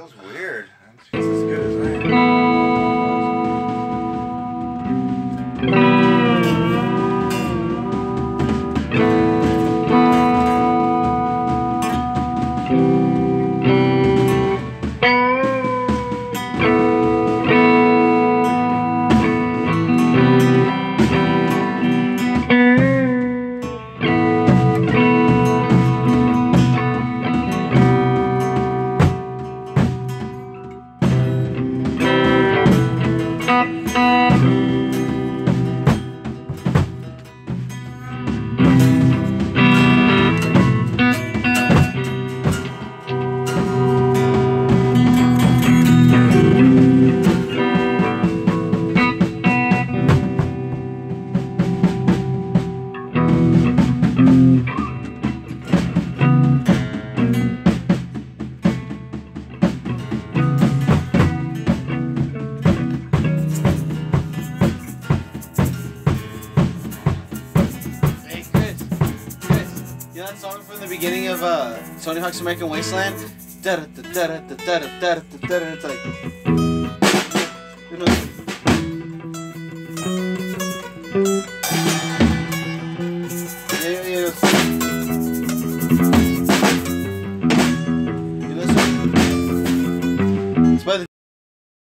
feels weird. It's as good as I am. thank you You know that song from the beginning of uh, Tony Hawk's American Wasteland? Da-da-da-da-da-da-da-da-da-da. It's like. You know,